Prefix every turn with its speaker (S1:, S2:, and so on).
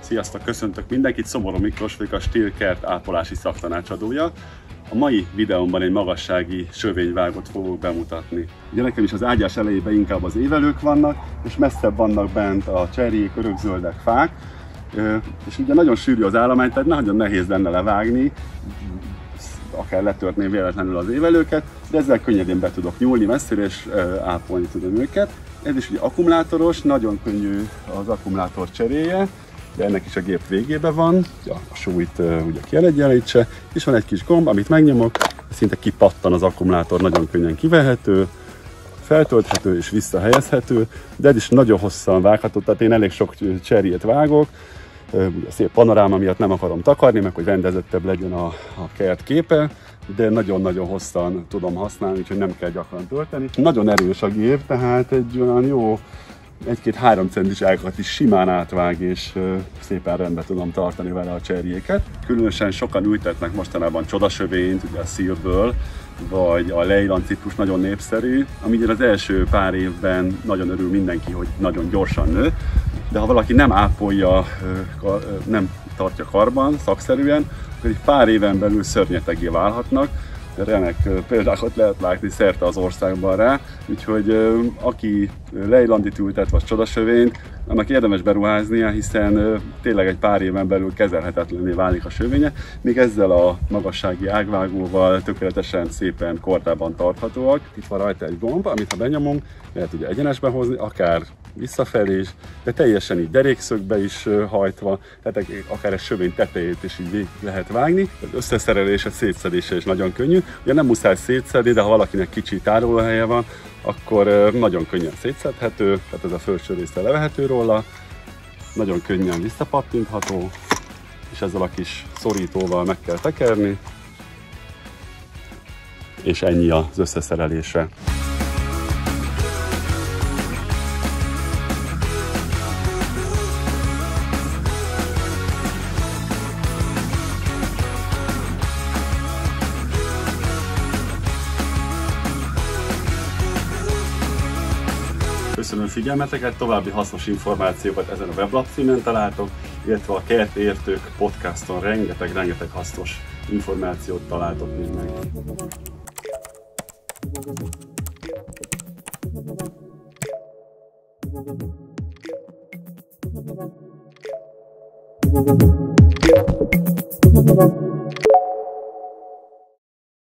S1: Sziasztok, köszöntök mindenkit, Szomorú Miklós vagyok a Stilkert ápolási szaktanácsadója. A mai videómban egy magassági sövényvágot fogok bemutatni. Ugye nekem is az ágyás elejében inkább az évelők vannak, és messzebb vannak bent a cserjék, örökzöldek, fák, és ugye nagyon sűrű az állomány, tehát nagyon nehéz lenne levágni, akár letörtném véletlenül az évelőket, de ezzel könnyedén be tudok nyúlni messzire, és ápolni tudom őket. Ez is ugye akkumulátoros, nagyon könnyű az akkumulátor cseréje, de ennek is a gép végében van, a súlyt ugye kielegyenlítse, és van egy kis gomb, amit megnyomok, szinte kipattan az akkumulátor, nagyon könnyen kivehető, feltölthető és visszahelyezhető, de ez is nagyon hosszan vágható, tehát én elég sok cserjét vágok, ugye szép panoráma miatt nem akarom takarni, meg hogy rendezettebb legyen a, a kert képe, de nagyon-nagyon hosszan tudom használni, úgyhogy nem kell gyakran tölteni. Nagyon erős a gép, tehát egy olyan jó egy-két-három centis ágakat is simán átvág, és szépen rendbe tudom tartani vele a cserjéket. Különösen sokan ültetnek mostanában csodasövényt, ugye a szírből, vagy a Leyland ciprus nagyon népszerű, ami az első pár évben nagyon örül mindenki, hogy nagyon gyorsan nő, de ha valaki nem ápolja, nem tartja karban szakszerűen, akkor egy pár éven belül szörnyetegé válhatnak, remek példákat lehet látni szerte az országban rá, úgyhogy aki lejlandit ültet vagy csodasövényt, annak érdemes beruháznia, hiszen tényleg egy pár éven belül kezelhetetlené válik a sövénye, még ezzel a magassági ágvágóval tökéletesen szépen kordában tarthatóak. Itt van rajta egy gomb, amit ha benyomunk, lehet ugye egyenesbe hozni, akár visszafelé is, de teljesen így derékszögbe is hajtva, tehát akár egy sövény tetejét is így lehet vágni. Az összeszerelése, szétszedése is nagyon könnyű. Ugye nem muszáj szétszedni, de ha valakinek kicsi tárolóhelye van, akkor nagyon könnyen szétszedhető, tehát ez a felső része levehető róla, nagyon könnyen visszapattintható, és ezzel a kis szorítóval meg kell tekerni, és ennyi az összeszerelése. Köszönöm figyelmeteket, további hasznos információkat ezen a weblap címen találtok, illetve a Kert Értők podcaston rengeteg-rengeteg hasznos információt találtok még meg.